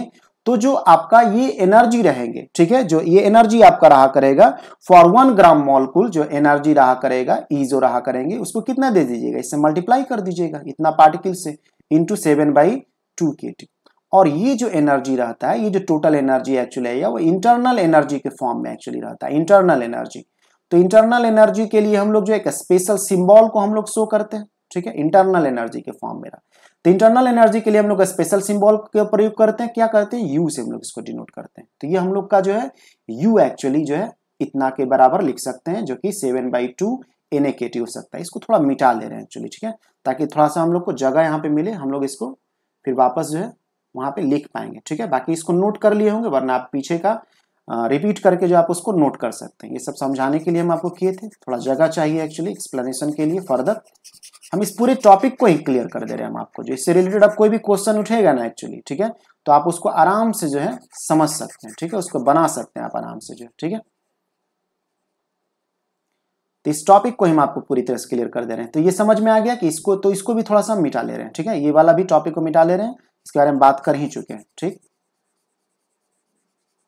तो जो आपका ये एनर्जी रहेंगे, ठीक है? जो ये एनर्जी आपका रहा करेगा फॉर वन ग्राम मॉलिक्यूल जो एनर्जी रहा करेगा ई जो रहा करेंगे, उसको कितना दे दीजिएगा? इससे मल्टीप्लाई कर दीजिएगा, इतना पार्टिकल से into seven by two K T और ये जो एनर्जी रहता है, ये जो टोटल एनर्जी एक्चुअली है वो इंटरनल एनर्जी के फॉर्म में एक्चुअली रहता है इंटरनल एनर्जी तो इंटरनल एनर्जी के लिए हम लोग जो एक स्पेशल सिंबल को हम लोग शो करते हैं, ठीक है? इंटरनल एनर्जी के फॉर्म में तो इंटरनल एनर्जी के लिए हम लोग स्पेशल सिंबल का प्रयोग करते हैं। क्या करते हैं? यू से हम लोग इसको डिनोट करते हैं। तो ये हम लोग का जो है यू एक्चुअली जो है, इतना के बराबर लिख सकते हैं, जो कि seven by two N A K T हो सकता है। इसको थोड़ा मिटा ले रहे हैं एक्चुअली ठीक है? ताकि थोड़ा सा हम लोग को जगह यहाँ पे मिले, हम लोग इसको फिर वापस जो है, वहाँ पे लिख पाएँगे, ठीक है? बाकी इसको नोट कर लिए होंगे, वरना आप पीछे का रिपीट करके जो आप उसको नोट कर सकते हैं। ये सब समझाने के लिए हम आपको किए थे। थोड़ा जगह चाहिए एक्चुअली एक्सप्लेनेशन के लिए फर्दर हम इस पूरे टॉपिक को ही क्लियर कर दे रहे हैं हम आपको। जो इससे रिलेटेड अब कोई भी क्वेश्चन उठेगा ना एक्चुअली ठीक है? तो आप उसको आराम से जो है समझ सकते हैं, ठीक है? उसको बना सकते हैं आप आराम से जो, ठीक है? तो इस टॉपिक को हम आपको पूरी तरह से क्लियर कर दे रहे हैं। तो ये समझ में आ गया कि इसको तो इसको भी थोड़ा सा हम मिटा ले रहे हैं, ठीक है? ये वाला भी टॉपिक को मिटा ले रहे हैं, इसके बारे में बात कर ही चुके हैं, ठीक?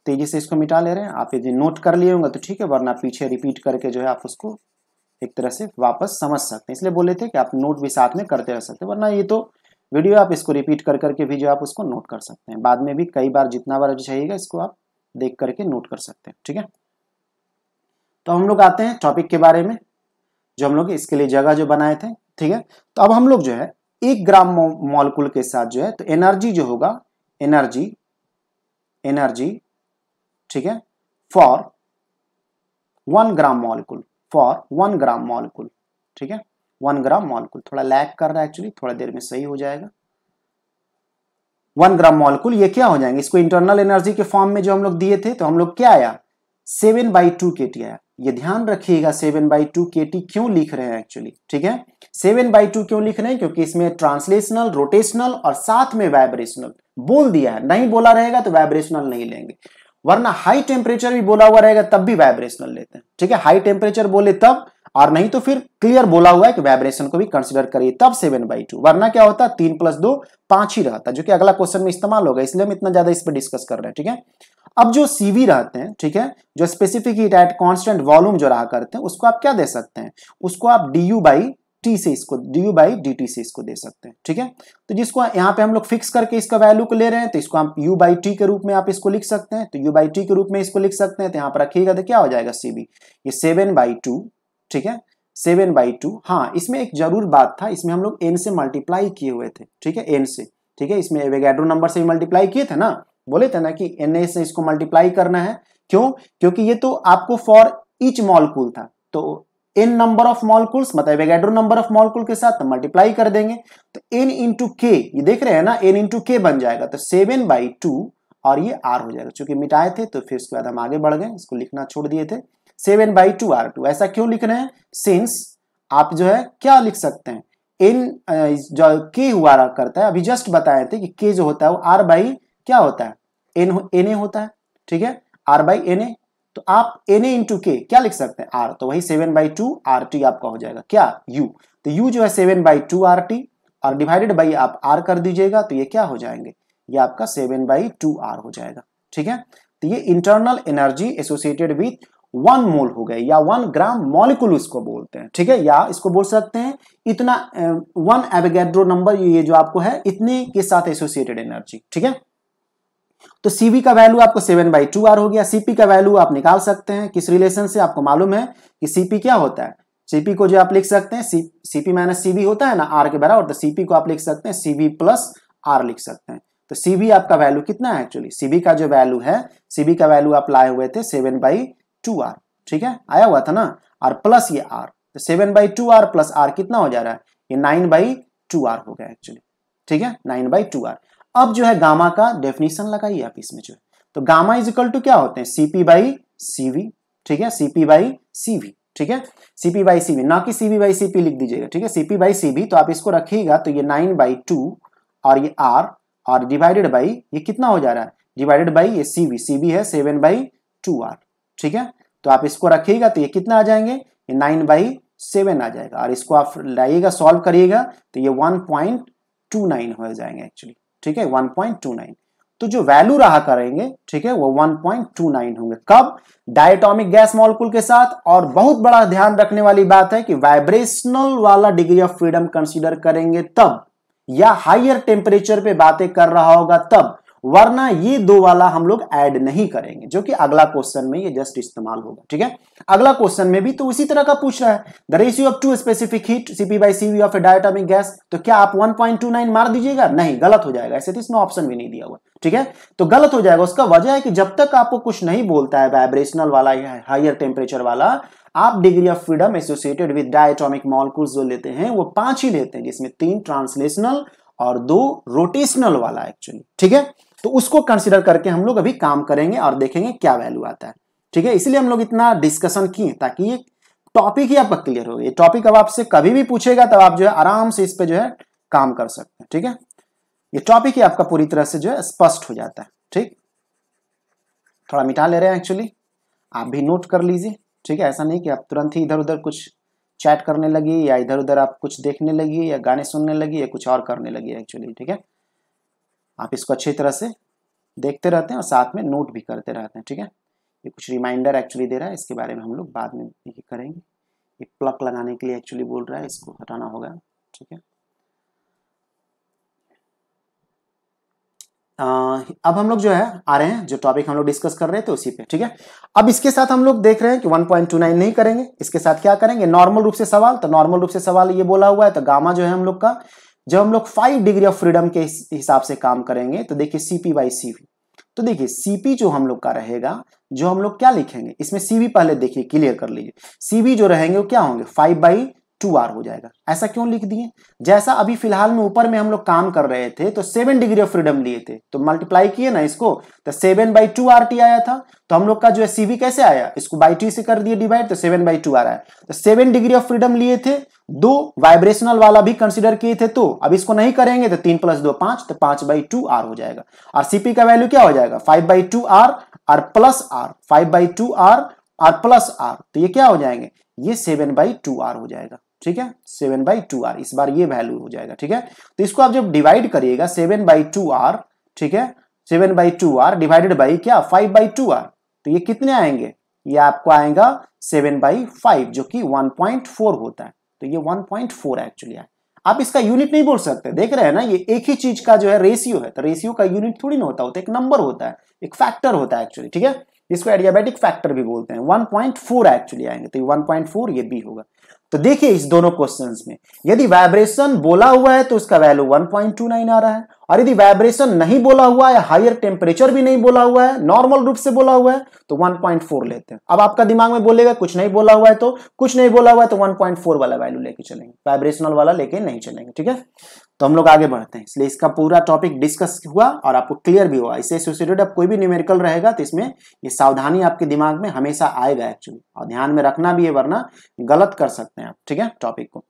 तेज़ी से इसको मिटा ले रहे हैं। आप यदि नोट कर लिए होंगे तो ठीक है, वरना पीछे रिपीट करके जो है आप उसको एक तरह से वापस समझ सकते हैं। इसलिए बोले थे कि आप नोट भी साथ में करते रह सकते हैं, वरना ये तो वीडियो आप इसको रिपीट कर करके भी जो आप उसको नोट कर सकते हैं। बाद में भी कई बार जितना बार चाहिएगा, इसको आप देख करके नोट कर सकते हैं, ठीक है? तो हम लोग आते हैं टॉपिक के बारे में, जो हम लोग इसके लिए जगह जो बनाए थे, ठीक है? तो अब हम लोग जो है, एक ग्राम मॉलिक्यूल के साथ जो है तो एनर्जी जो होगा एनर्जी एनर्जी ठीक है? For one gram molecule for one gram molecule ठीक है? वन ग्राम मॉलिक्यूल थोड़ा लैक कर रहा है एक्चुअली थोड़ा देर में सही हो जाएगा। वन ग्राम मॉलिक्यूल ये क्या हो जाएँगे? इसको इंटरनल एनर्जी के फॉर्म में जो हम लोग दिए थे तो हम लोग क्या आया? Seven by two K T आया। ये ध्यान रखिएगा seven by two K T क्यों लिख रहे हैं एक्चुअली ठीक है? सेवन बाई टू क्यों लिख रहे हैं? क्योंकि इसमें ट्रांसलेशनल रोटेशनल और साथ में वाइब्रेशनल बोल दिया है। नहीं बोला रहेगा तो वाइब्रेशनल नहीं लेंगे। वरना हाई टेम्परेचर भी बोला हुआ रहेगा, तब भी वाइब्रेशनल लेते हैं। ठीक है? हाई टेम्परेचर बोले तब, और नहीं तो फिर क्लियर बोला हुआ है कि वाइब्रेशन को भी कंसिडर करिए, तब सेवन बाई टू वरना क्या होता है तीन प्लस दो, पाँच ही रहता, जो कि अगला क्वेश्चन में इस्तेमाल होगा, इसलिए हम इतना ज़्यादा इस पर डिस्कस कर रहे हैं, ठीक है? अब जो सीवी रहते हैं, ठीक है, जो specific heat at constant volume जो रहा करते हैं, उसको आप क्या दे सकते हैं? उसको आप डी यू बाई टी से इसको D U by D T से इसको दे सकते हैं, ठीक है? तो जिसको यहाँ पे हम लोग फिक्स करके इसका वैल्यू को ले रहे हैं तो इसको आप यू बाई टी के रूप में आप इसको लिख सकते हैं। तो यू बाई टी के रूप में इसको लिख सकते हैं तो यहाँ पर रखिएगा तो क्या हो जाएगा सीबी ये सेवन बाई टू ठीक है? सेवन बाई टू हाँ इसमें एक ज़रूर बात था, इसमें हम लोग एन से मल्टीप्लाई किए हुए थे, ठीक है? एन से, ठीक है? इसमें एवेगेड्रो नंबर से मल्टीप्लाई किए थे ना? बोले थे ना कि एन ए से इसको मल्टीप्लाई करना है। क्यों? क्योंकि ये तो आपको फॉर इच मॉलकूल था तो एन नंबर ऑफ़ मॉलकुल्स मतलब एवेगेड्रो नंबर ऑफ़ मॉलकुल के साथ मल्टीप्लाई कर देंगे। तो एन इंटू के ये देख रहे हैं ना एन इंटू के बन जाएगा। तो सेवन बाई टू और ये आर हो जाएगा। चूँकि मिटाए थे तो फिर उसके बाद हम आगे बढ़ गए, इसको लिखना छोड़ दिए थे। Seven by two R two ऐसा क्यों लिख रहे हैं? सिंस आप जो है, क्या लिख सकते हैं? एन जो के हुआ करता है, अभी जस्ट बताए थे कि के जो होता है, वो आर बाई क्या होता है? एन एन ए होता है, ठीक है? आर बाई एन ए तो आप एन ए इंटू के क्या लिख सकते हैं? आर तो वही seven by two R T आपका हो जाएगा। क्या? यू तो यू जो है seven by two R T और डिवाइडेड बाई आप आर कर दीजिएगा तो ये क्या हो जाएँगे? ये आपका सेवन बाई टू आर हो जाएगा। ठीक है? तो ये internal energy associated with one mole हो गए या वन ग्राम मॉलिक्यूल उसको बोलते हैं। ठीक है? या इसको बोल सकते हैं, इतना वन एवेगेड्रो नंबर ये जो आपको है, इतने के साथ एसोसिएटेड एनर्जी ठीक है? तो सीबी का वैल्यू आपको सेवन बाई टू आर हो गया। सीपी का वैल्यू आप निकाल सकते हैं। किस रिलेशन से? आपको मालूम है कि सीपी क्या होता है। सीपी को जो आप लिख सकते हैं सीपी माइनस सीबी होता है ना आर के बराबर। तो सीपी को आप लिख सकते हैं सीबी प्लस आर लिख सकते हैं। तो सीबी आपका वैल्यू कितना है एक्चुअली सीबी का जो वैल्यू है सीबी का वैल्यू आप लाए हुए थे सेवन बाई टू आर ठीक है? आया हुआ था ना? और प्लस ये आर तो seven by two R plus R कितना हो जा रहा है? ये नाइन बाई टू आर हो गया एक्चुअली ठीक है? नाइन बाई टू आर अब जो है गामा का डेफिनेशन लगाइए आप इसमें जो है। तो गामा इज़ इक्वल टू क्या होते हैं? सीपी बाई सीवी ठीक है? सीपी बाई सीवी ठीक है? सीपी बाई सीवी ना कि सीवी बाई सीपी लिख दीजिएगा, ठीक है? सीपी बाई सीवी तो आप इसको रखिएगा तो ये नाइन बाई टू और ये आर और डिवाइडेड बाई ये कितना हो जा रहा है? डिवाइडेड बाई ये सीवी सीवी है सेवन बाई टू आर ठीक है? तो आप इसको रखिएगा तो ये कितना आ जाएँगे? ये नाइन बाई सेवन आ जाएगा। और इसको आप लाइएगा सॉल्व करिएगा तो ये वन पॉइंट टू नाइन हो जाएँगे एक्चुअली ठीक है 1.29 तो जो वैल्यू रहा करेंगे, ठीक है, वो 1.29 होंगे। कब? डायटोमिक गैस मॉलिक्यूल के साथ। और बहुत बड़ा ध्यान रखने वाली बात है कि वाइब्रेशनल वाला डिग्री ऑफ़ फ्रीडम कंसिडर करेंगे तब। या हाइयर टेम्परेचर पे बातें कर रहा होगा तब। वरना ये दो वाला हम लोग ऐड नहीं करेंगे, जो कि अगला क्वेश्चन में ये जस्ट इस्तेमाल होगा, ठीक है? अगला क्वेश्चन में भी तो उसी तरह का पूछ रहा है। The ratio of two specific heat CP by CV of a diatomic gas तो क्या आप 1.29 मार दीजिएगा? नहीं, गलत हो जाएगा, ऐसे तो इसमें ऑप्शन भी नहीं दिया हुआ, ठीक है? तो गलत हो जाएगा, उसका वजह है कि जब तक आपको कुछ नहीं बोलता है वाइब्रेशनल वाला, या हाइयर टेम्परेचर वाला, आप degree of freedom associated with diatomic molecules जो लेते हैं, वो पाँच ही लेते हैं, जिसमें तीन ट्रांसलेशनल और दो रोटेशनल वाला एक्चुअली ठीक है? तो उसको कंसिडर करके हम लोग अभी काम करेंगे और देखेंगे क्या वैल्यू आता है। ठीक है? इसलिए हम लोग इतना डिस्कशन किए ताकि ये टॉपिक ही आपका क्लियर हो। ये टॉपिक अब आपसे कभी भी पूछेगा तब आप जो है आराम से इस पर जो है काम कर सकते हैं। ठीक है? ये टॉपिक ही आपका पूरी तरह से जो है स्पष्ट हो जाता है। ठीक? थोड़ा मिटा ले रहे हैं एक्चुअली आप भी नोट कर लीजिए। ठीक है? ऐसा नहीं कि आप तुरंत ही इधर उधर कुछ चैट करने लगी या इधर उधर आप कुछ देखने लगी या गाने सुनने लगी या कुछ और करने लगी एक्चुअली ठीक है? आप इसको अच्छी तरह से देखते रहते हैं और साथ में नोट भी करते रहते हैं, ठीक है? ये कुछ रिमाइंडर एक्चुअली दे रहा है, इसके बारे में हम लोग बाद में ये करेंगे। ये प्लग लगाने के लिए एक्चुअली बोल रहा है, इसको हटाना होगा, ठीक है? अब हम लोग जो है, आ रहे हैं, जो टॉपिक हम लोग डिस्कस कर रहे थे उसी पे, ठीक है? अब इसके साथ हम लोग देख रहे हैं कि 1.29 नहीं करेंगे। इसके साथ क्या करेंगे? नॉर्मल रूप से सवाल तो नॉर्मल रूप से सवाल ये बोला हुआ है तो गामा जो है हम लोग का जब हम लोग फाइव डिग्री ऑफ़ फ्रीडम के हिसाब से काम करेंगे तो देखिए सीपी बाई सीवी तो देखिए सीपी जो हम लोग का रहेगा, जो हम लोग क्या लिखेंगे? इसमें सीवी पहले देखिए क्लियर कर लीजिए। सीवी जो रहेंगे, वो क्या होंगे? फाइव बाई टू आर हो जाएगा। ऐसा क्यों लिख दिए? जैसा अभी फ़िलहाल में ऊपर में हम लोग काम कर रहे थे तो सेवन डिग्री ऑफ़ फ्रीडम लिए थे। तो मल्टीप्लाई किए ना इसको तो seven by two R T आया था। तो हम लोग का जो है सीवी कैसे आया? इसको बाई टी से कर दिए डिवाइड तो सेवन बाई टू आ रहा है तो सेवन डिग्री ऑफ़ फ्रीडम लिए थे दो वाइब्रेशनल वाला भी कंसिडर किए थे तो अब इसको नहीं करेंगे तो तीन प्लस दो पाँच तो पाँच बाई टू आर हो जाएगा। और सीपी का वैल्यू क्या हो जाएगा? फाइव बाई टू आर और plus R five by two R और प्लस आर तो ये क्या हो जाएँगे? ये सेवन बाई टू आर हो जाएगा, ठीक है? सेवन बाई टू आर इस बार ये वैल्यू हो जाएगा, ठीक है? तो इसको आप जब डिवाइड करिएगा सेवन बाई टू आर ठीक है? Seven by two R divided by क्या? फाइव बाई टू आर तो ये कितने आएँगे? ये आपको आएगा सेवन बाई फाइव जो कि वन पॉइंट फोर होता है। तो ये वन पॉइंट फोर एक्चुअली है। आप इसका यूनिट नहीं बोल सकते। देख रहे हैं ना, ये एक ही चीज़ का जो है रेशियो है। तो रेशियो का यूनिट थोड़ी ना होता होता है, एक नंबर होता है, एक फैक्टर होता है एक्चुअली ठीक है? इसको एडियाबेटिक फैक्टर भी बोलते हैं। 1.4 एक्चुअली आएँगे तो 1.4 ये बी होगा। तो देखिए इस दोनों क्वेश्चंस में, यदि वाइब्रेशन बोला हुआ है तो उसका वैल्यू 1.29 आ रहा है, और यदि वाइब्रेशन नहीं बोला हुआ है हायर टेम्परेचर भी नहीं बोला हुआ है नॉर्मल रूप से बोला हुआ है तो 1.4 लेते हैं। अब आपका दिमाग में बोलेगा, कुछ नहीं बोला हुआ है तो कुछ नहीं बोला हुआ है तो 1.4 वाला वैल्यू लेके चलेंगे। वाइब्रेशनल वाला लेके नहीं चलेंगे, ठीक है? तो हम लोग आगे बढ़ते हैं। इसलिए इसका पूरा टॉपिक डिस्कस हुआ और आपको क्लियर भी हुआ। इससे एसोसिएटेड अब कोई भी न्यूमेरिकल रहेगा तो इसमें ये सावधानी आपके दिमाग में हमेशा आएगा एक्चुअली और ध्यान में रखना भी है, वरना गलत कर सकते हैं आप, ठीक है? टॉपिक को।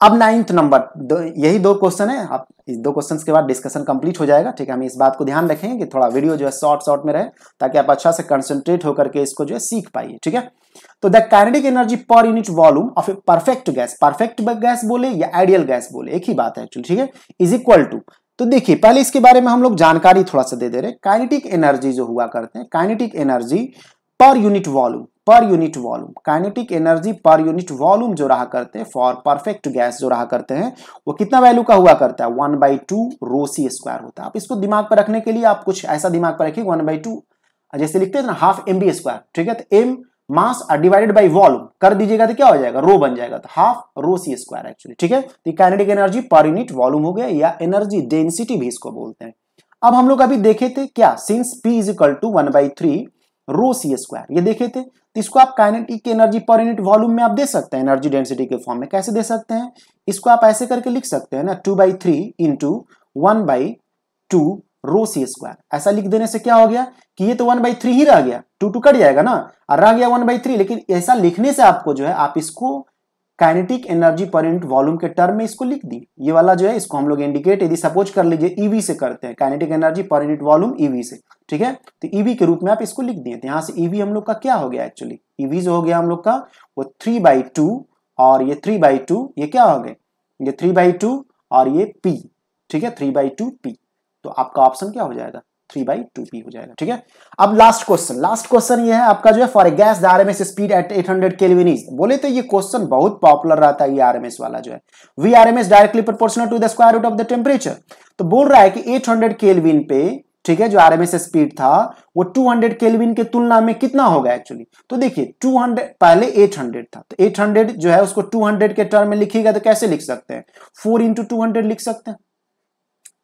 अब नाइन्थ नंबर यही दो क्वेश्चन है। आप इस दो क्वेश्चन के बाद डिस्कशन कंप्लीट हो जाएगा, ठीक है? हम इस बात को ध्यान रखेंगे कि थोड़ा वीडियो जो है शॉर्ट शॉर्ट में रहे, ताकि आप अच्छा से कंसंट्रेट होकर के इसको जो है सीख पाइए, ठीक है? तो the kinetic energy per unit volume of a perfect gas perfect gas बोले या आइडियल गैस बोले, एक ही बात है एक्चुअली ठीक है? इज़ इक्वल टू तो देखिए, पहले इसके बारे में हम लोग जानकारी थोड़ा सा दे दे रहे काइनेटिक एनर्जी जो हुआ करते हैं kinetic energy per unit volume per unit volume kinetic energy per unit volume जो रहा करते हैं फॉर परफेक्ट गैस जो रहा करते हैं, वो कितना वैल्यू का हुआ करता है? One by two rho C square होता है। आप इसको दिमाग पर रखने के लिए आप कुछ ऐसा दिमाग पर रखिए वन बाई टू जैसे लिखते हैं ना हाफ़ एम बी स्क्वायर ठीक है? तो M mass divided by volume, कर दीजिएगा तो क्या हो जाएगा? रो बन जाएगा। तो half rho C square actually, ठीक है? तो kinetic energy per unit volume हो गया या एनर्जी डेंसिटी भी इसको बोलते हैं। अब हम लोग अभी देखे थे क्या? Since P is equal to one by three rho C square, ये देखे थे। तो इसको आप kinetic energy per unit volume में आप दे सकते हैं, एनर्जी डेंसिटी के फॉर्म में। कैसे दे सकते हैं? इसको आप ऐसे करके लिख सकते हैं ना two by three into one by two rho C square ऐसा लिख देने से क्या हो गया कि ये तो वन बाई थ्री ही रह गया। टू टू कट जाएगा ना? और रह गया वन बाई थ्री लेकिन ऐसा लिखने से आपको जो है, आप इसको kinetic energy per unit volume के टर्म में इसको लिख दी ये वाला जो है, इसको हम लोग इंडिकेट यदि सपोज़ कर लीजिए ईवी e से करते हैं kinetic energy per unit volume EV से। ठीक है? तो ईवी e के रूप में आप इसको लिख दिए। तो यहाँ से ईवी e हम लोग का क्या हो गया एक्चुअली ईवी जो हो गया हम लोग का, वो थ्री बाई टू और ये थ्री बाई टू ये क्या हो गए? ये थ्री बाई टू और ये पी ठीक है? थ्री बाई टू पी तो आपका ऑप्शन क्या हो जाएगा? थ्री बाई टू पी हो जाएगा, ठीक है? अब लास्ट क्वेश्चन लास्ट क्वेश्चन ये है आपका जो है for a gas the RMS speed at 800 hundred is बोले तो ये क्वेश्चन बहुत पॉपुलर रहता है ये आरएमएस वाला जो है। V RMS directly proportional to the square root of the temperature तो बोल रहा है कि 800 केल्विन पे, ठीक है, जो आरएमएस स्पीड था, वो 200 केल्विन के तुलना में कितना होगा एक्चुअली तो देखिए 200 पहले 800 था। तो 800 जो है, उसको 200 के टर्म में लिखिएगा तो कैसे लिख सकते हैं? 4 इंटू टू लिख सकते हैं।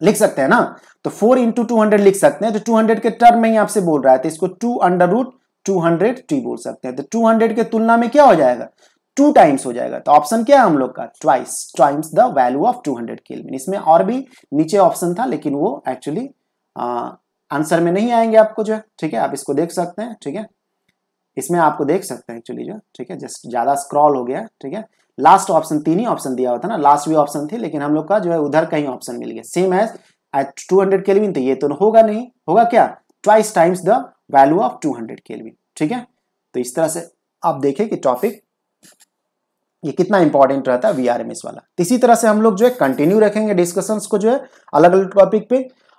लिख सकते हैं ना? तो फोर इंटू टू हंड्रेड लिख सकते हैं। तो टू हंड्रेड के टर्म में ही आपसे बोल रहा है। तो इसको टू अंडर रूट 200 टी बोल सकते हैं। तो 200 के तुलना में क्या हो जाएगा? टू टाइम्स हो जाएगा। तो ऑप्शन क्या है हम लोग का? Twice times the value of 200 kelvin इसमें और भी नीचे ऑप्शन था, लेकिन वो एक्चुअली आंसर में नहीं आएँगे आपको जो है। ठीक है? आप इसको देख सकते हैं। ठीक है? इसमें आपको देख सकते हैं एक्चुअली जो, ठीक है जस्ट ज़्यादा स्क्रॉल हो गया, ठीक है। लास्ट ऑप्शन तीन ही ऑप्शन दिया हुआ था ना लास्ट भी ऑप्शन थी, लेकिन हम लोग का जो है उधर कहीं ऑप्शन मिल गया। Same as at two hundred kelvin तो ये तो होगा नहीं, होगा क्या? Twice times the value of two hundred kelvin ठीक है? तो इस तरह से आप देखें कि टॉपिक ये कितना इंपॉर्टेंट रहता है वीआरएमएस वाला। इसी तरह से हम लोग जो है कंटिन्यू रखेंगे डिस्कशंस को जो है अलग अलग टॉपिक पे।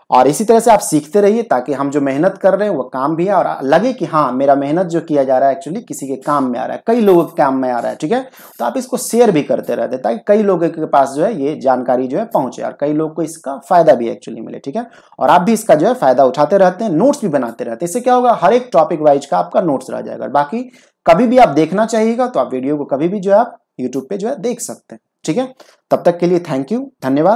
और इसी तरह से आप सीखते रहिए ताकि हम जो मेहनत कर रहे हैं, वो काम भी है और लगे कि हाँ मेरा मेहनत जो किया जा रहा है एक्चुअली किसी के काम में आ रहा है, कई लोगों के काम में आ रहा है, ठीक है? तो आप इसको शेयर भी करते रहते ताकि कई लोगों के पास जो है ये जानकारी जो है पहुँचे और कई लोग को इसका फ़ायदा भी एक्चुअली मिले, ठीक है? और आप भी इसका जो है फ़ायदा उठाते रहते हैं नोट्स भी बनाते रहते हैं। इससे क्या होगा, हर एक टॉपिक वाइज का आपका नोट्स रह जाएगा बाकी कभी भी आप देखना चाहिएगा तो आप वीडियो को कभी भी जो है आप यूट्यूब पे जो है देख सकते हैं, ठीक है? तब तक के लिए थैंक यू धन्यवाद।